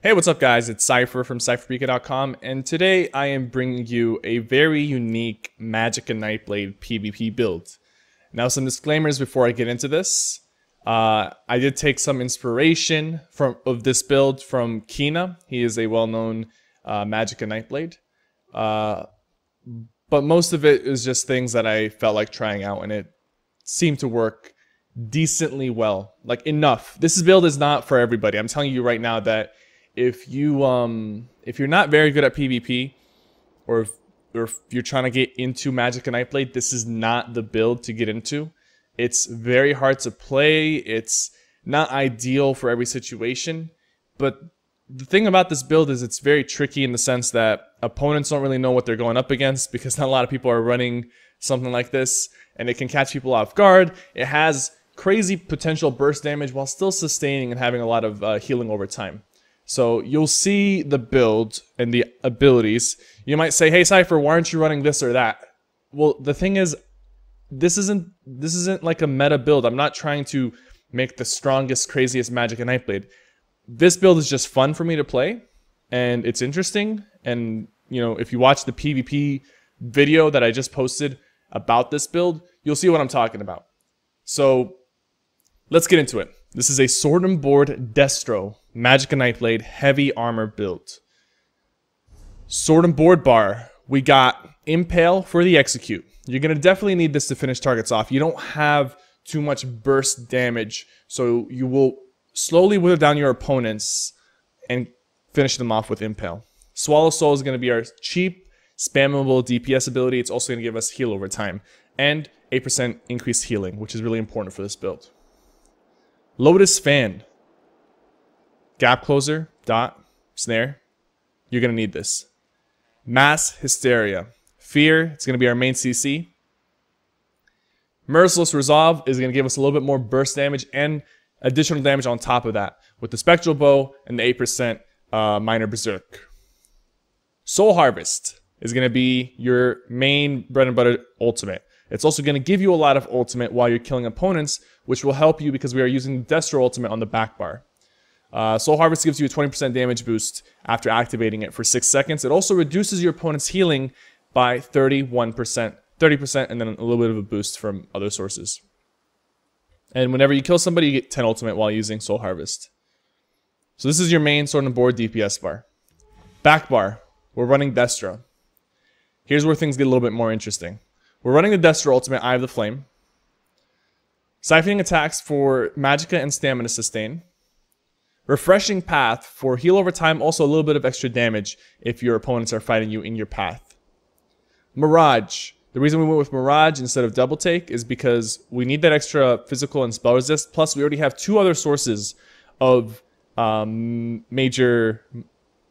Hey, what's up guys? It's Sypher from SypherPK.com and today I am bringing you a very unique Magicka Nightblade PvP build. Now some disclaimers before I get into this. Uh, I did take some inspiration from of this build from Kina. He is a well-known uh, Magicka Nightblade. Uh, but most of it is just things that I felt like trying out and it seemed to work decently well. Like enough. This build is not for everybody. I'm telling you right now that if you um if you're not very good at PvP, or if, or if you're trying to get into Magicka Nightblade, this is not the build to get into. It's very hard to play. It's not ideal for every situation, but the thing about this build is it's very tricky in the sense that opponents don't really know what they're going up against because not a lot of people are running something like this and it can catch people off guard. It has crazy potential burst damage while still sustaining and having a lot of uh, healing over time. So you'll see the build and the abilities. You might say, "Hey Sypher, why aren't you running this or that?" Well, the thing is, this isn't this isn't like a meta build. I'm not trying to make the strongest, craziest Magicka Nightblade. This build is just fun for me to play, and it's interesting. And you know, if you watch the PvP video that I just posted about this build, you'll see what I'm talking about. So let's get into it. This is a Sword and Board Destro Magicka Nightblade heavy armor build. Sword and Board bar. We got Impale for the execute. You're going to definitely need this to finish targets off. You don't have too much burst damage, so you will slowly wither down your opponents and finish them off with Impale. Swallow Soul is going to be our cheap, spammable DPS ability. It's also going to give us heal over time. And 8% increased healing, which is really important for this build. Lotus Fan. Gap closer, dot, snare. You're going to need this. Mass Hysteria. Fear, it's going to be our main CC. Merciless Resolve is going to give us a little bit more burst damage and additional damage on top of that with the Spectral Bow and the 8% uh, Minor Berserk. Soul Harvest is going to be your main bread and butter ultimate. It's also going to give you a lot of ultimate while you're killing opponents, which will help you because we are using Destro ultimate on the back bar. Uh, Soul Harvest gives you a 20% damage boost after activating it for 6 seconds. It also reduces your opponent's healing by 31%, 30%, and then a little bit of a boost from other sources. And whenever you kill somebody, you get 10 ultimate while using Soul Harvest. So this is your main Sword and Board DPS bar. Back bar, we're running Destro. Here's where things get a little bit more interesting. We're running the Destro Ultimate Eye of the Flame. Siphoning attacks for Magicka and Stamina Sustain. Refreshing Path for heal over time, also a little bit of extra damage if your opponents are fighting you in your path. Mirage. The reason we went with Mirage instead of Double Take is because we need that extra physical and spell resist. Plus, we already have two other sources of um, major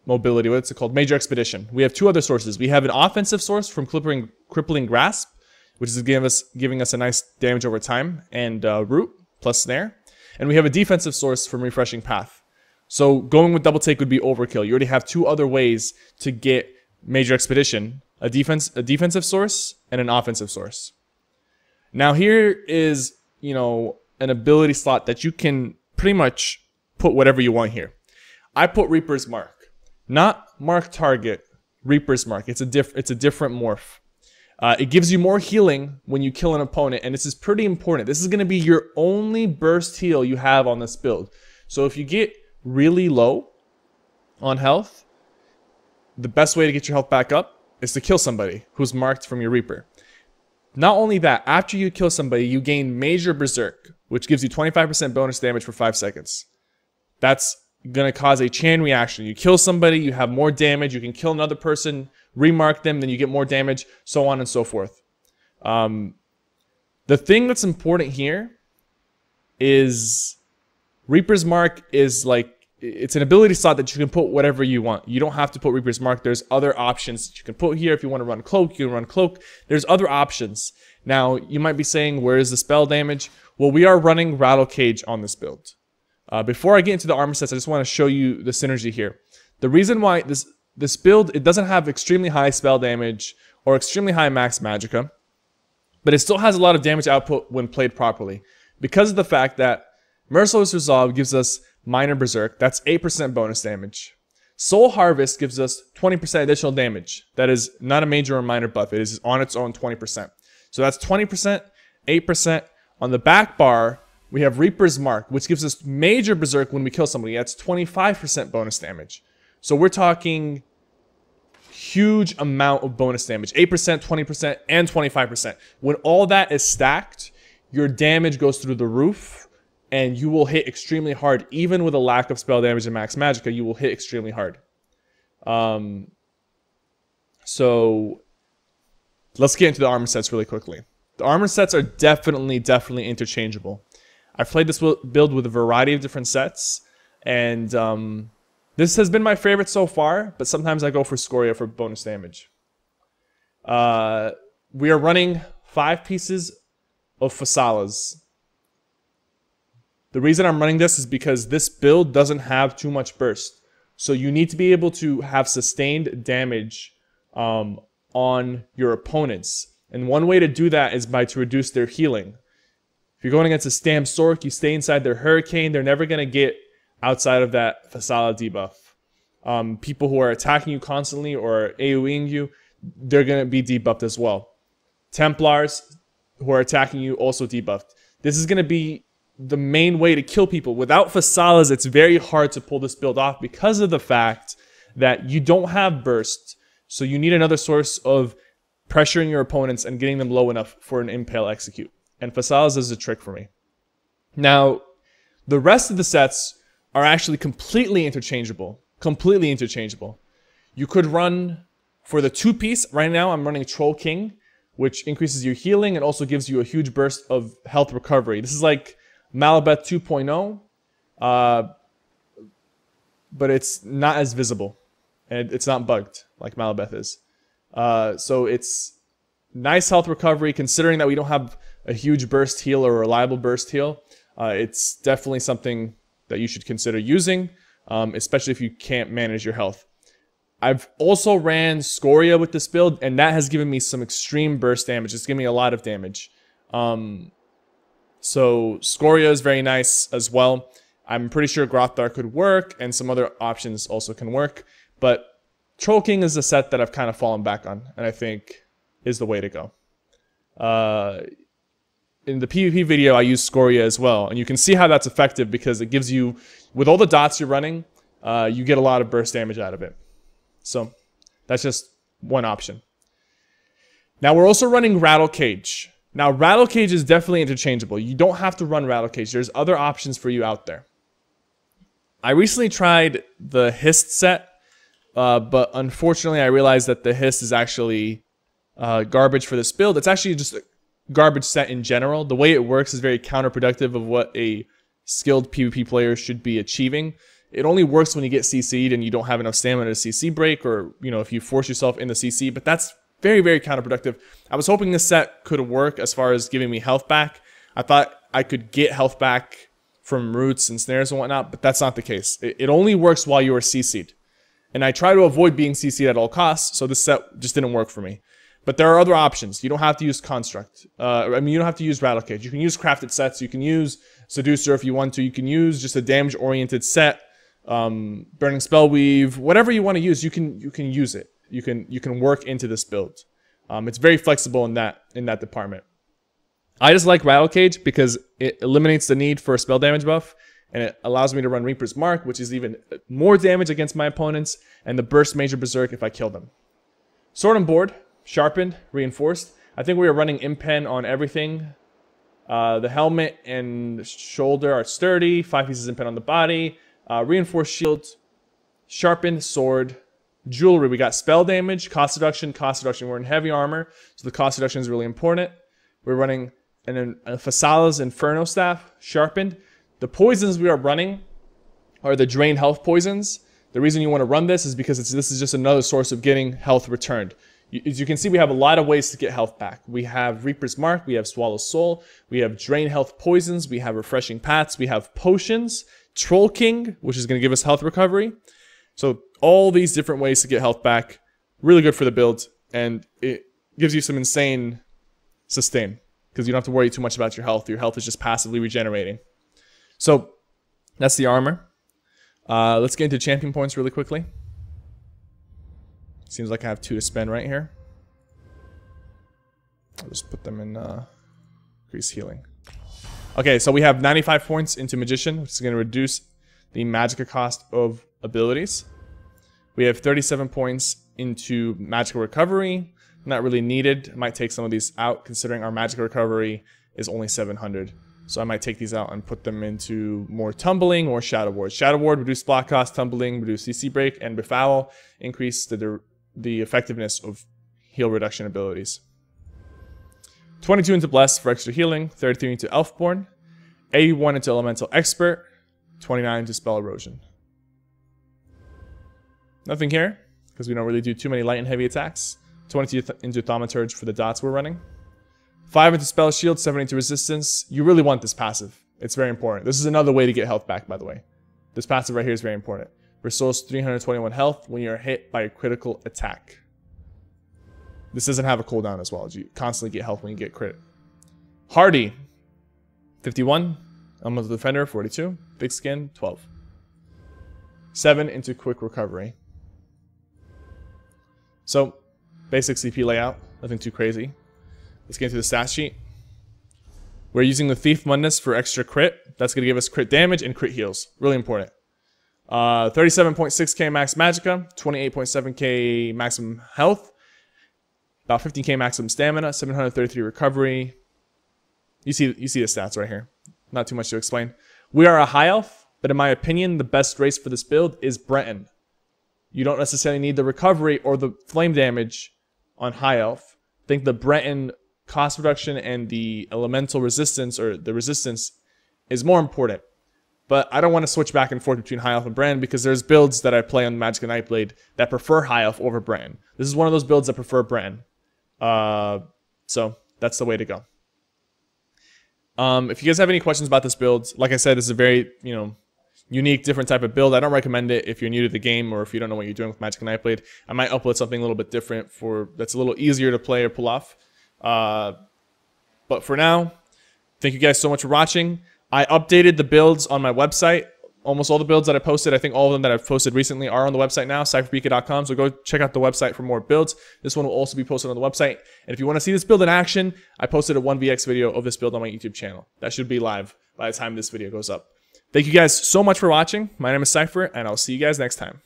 mobility. What's it called? Major Expedition. We have two other sources. We have an offensive source from Crippling, Crippling Grasp, which is giving us, giving us a nice damage over time, and uh, Root plus Snare. And we have a defensive source from Refreshing Path. So going with Double Take would be overkill. You already have two other ways to get Major Expedition. A, defense, a defensive source and an offensive source. Now here is, you know, an ability slot that you can pretty much put whatever you want here. I put Reaper's Mark. Not Mark Target, Reaper's Mark. It's a, diff- it's a different morph. Uh, it gives you more healing when you kill an opponent, and this is pretty important. This is going to be your only burst heal you have on this build. So if you get really low on health, the best way to get your health back up is to kill somebody who's marked from your Reaper. Not only that, after you kill somebody, you gain Major Berserk, which gives you 25% bonus damage for 5 seconds. That's going to cause a chain reaction. You kill somebody, you have more damage, you can kill another person, remark them, then you get more damage, so on and so forth. Um, the thing that's important here is Reaper's Mark is like it's an ability slot that you can put whatever you want. You don't have to put Reaper's Mark. There's other options that you can put here. If you want to run Cloak, you can run Cloak. There's other options. Now, you might be saying, where is the spell damage? Well, we are running Rattle Cage on this build. Uh, before I get into the armor sets, I just want to show you the synergy here. The reason why this this build, it doesn't have extremely high spell damage or extremely high max magicka, but it still has a lot of damage output when played properly. Because of the fact that Merciless Resolve gives us Minor Berserk, that's 8% bonus damage. Soul Harvest gives us 20% additional damage. That is not a major or minor buff. It is on its own 20%. So that's 20%, 8%. On the back bar, we have Reaper's Mark, which gives us major Berserk when we kill somebody. That's 25% bonus damage. So we're talking huge amount of bonus damage 8%, 20%, and 25%. When all that is stacked, your damage goes through the roof and you will hit extremely hard. Even with a lack of spell damage in Max Magicka, you will hit extremely hard. Um, so let's get into the armor sets really quickly. The armor sets are definitely, definitely interchangeable. I've played this build with a variety of different sets, and um, this has been my favorite so far, but sometimes I go for Scoria for bonus damage. Uh, we are running five pieces of Fasalla's. The reason I'm running this is because this build doesn't have too much burst. So you need to be able to have sustained damage um, on your opponents. And one way to do that is by to reduce their healing. If you're going against a Stam Sorc, you stay inside their Hurricane, they're never going to get outside of that Fasalla debuff. Um, people who are attacking you constantly or AoEing you, they're going to be debuffed as well. Templars who are attacking you also debuffed. This is going to be the main way to kill people. Without Fasalla's, it's very hard to pull this build off because of the fact that you don't have burst. So you need another source of pressuring your opponents and getting them low enough for an impale execute. And Fasalla's is a trick for me. Now, the rest of the sets are actually completely interchangeable. Completely interchangeable. You could run for the two piece. Right now, I'm running Troll King, which increases your healing and also gives you a huge burst of health recovery. This is like Malubeth 2.0, uh, but it's not as visible and it's not bugged like Malubeth is. Uh, so it's nice health recovery considering that we don't have a huge burst heal or a reliable burst heal. Uh, it's definitely something that you should consider using, um, especially if you can't manage your health. I've also ran Scoria with this build, and that has given me some extreme burst damage. It's given me a lot of damage. Um, so Scoria is very nice as well. I'm pretty sure Grothdarr could work, and some other options also can work. But Troll King is a set that I've kind of fallen back on, and I think is the way to go. Uh, in the PvP video, I use Scoria as well, and you can see how that's effective because it gives you, with all the dots you're running, uh, you get a lot of burst damage out of it. So that's just one option. Now we're also running Rattle Cage. Now Rattle Cage is definitely interchangeable. You don't have to run Rattle Cage. There's other options for you out there. I recently tried the Hist set, uh, but unfortunately I realized that the Hist is actually uh, garbage for this build. It's actually just garbage set in general. The way it works is very counterproductive of what a skilled PvP player should be achieving. It only works when you get CC'd and you don't have enough stamina to CC break or, you know, if you force yourself in the CC, but that's very, very counterproductive. I was hoping this set could work as far as giving me health back. I thought I could get health back from roots and snares and whatnot, but that's not the case. It, it only works while you are CC'd. And I try to avoid being CC'd at all costs, so this set just didn't work for me. But there are other options. You don't have to use Construct. Uh, I mean, you don't have to use Rattle Cage. You can use crafted sets. You can use Seducer if you want to. You can use just a damage-oriented set, um, Burning Spell Weave, whatever you want to use. You can you can use it. You can you can work into this build. Um, it's very flexible in that in that department. I just like Rattle Cage because it eliminates the need for a spell damage buff, and it allows me to run Reaper's Mark, which is even more damage against my opponents, and the Burst Major Berserk if I kill them. Sword and Board sharpened, reinforced. I think we are running impen on everything. Uh, the helmet and shoulder are sturdy. Five pieces impen on the body. Uh, reinforced shield, sharpened sword, jewelry. We got spell damage, cost reduction, cost reduction. We're in heavy armor, so the cost reduction is really important. We're running an, a Fasalla's Inferno Staff, sharpened. The poisons we are running are the drain health poisons. The reason you want to run this is because it's this is just another source of getting health returned. As you can see, we have a lot of ways to get health back. We have Reaper's Mark, we have Swallow Soul, we have Drain Health Poisons, we have Refreshing Path, we have Potions, Troll King, which is going to give us health recovery. So all these different ways to get health back, really good for the build, and it gives you some insane sustain because you don't have to worry too much about your health. Your health is just passively regenerating. So that's the armor. Uh, let's get into champion points really quickly. Seems like I have two to spend right here. I'll just put them in uh, increase healing. Okay, so we have 95 points into Magician, which is going to reduce the Magicka cost of abilities. We have 37 points into Magical Recovery. Not really needed. Might take some of these out, considering our Magical Recovery is only 700. So I might take these out and put them into more Tumbling or Shadow Ward. Shadow Ward, reduce block cost, Tumbling, reduce CC break, and Befoul, increase the, the effectiveness of heal reduction abilities. 22 into Bless for extra healing, 33 into Elfborn, 81 into Elemental Expert, 29 into Spell Erosion. Nothing here, because we don't really do too many light and heavy attacks. 20 into Thaumaturge for the dots we're running. 5 into Spell Shield, 7 into Resistance. You really want this passive. It's very important. This is another way to get health back, by the way. This passive right here is very important. Restores 321 health when you're hit by a critical attack. This doesn't have a cooldown as well. You constantly get health when you get crit. Hardy, 51. Elemental Defender, 42. Big Skin, 12. 7 into Quick Recovery. So, basic CP layout. Nothing too crazy. Let's get into the stat sheet. We're using the Thief Mundus for extra crit. That's going to give us crit damage and crit heals. Really important. Uh, 37.6k max magicka, 28.7k maximum health, about 15k maximum stamina, 733 recovery. You see, you see the stats right here. Not too much to explain. We are a high elf, but in my opinion, the best race for this build is Breton. You don't necessarily need the recovery or the flame damage on high elf. I think the Breton cost reduction and the elemental resistance or the resistance is more important. But I don't want to switch back and forth between High Elf and Breton because there's builds that I play on Magicka Nightblade that prefer High Elf over Breton. This is one of those builds that prefer Breton. Uh, so that's the way to go. Um, if you guys have any questions about this build, like I said, this is a very you know unique, different type of build. I don't recommend it if you're new to the game or if you don't know what you're doing with Magicka Nightblade. I might upload something a little bit different for that's a little easier to play or pull off. Uh, but for now, thank you guys so much for watching. I updated the builds on my website almost all the builds that I posted, I think all of them that I've posted recently are on the website now, sypherpk.com. So go check out the website for more builds. This one will also be posted on the website. And if you want to see this build in action, I posted a 1vx video of this build on my YouTube channel. That should be live by the time this video goes up. Thank you guys so much for watching. My name is Sypher, and I'll see you guys next time.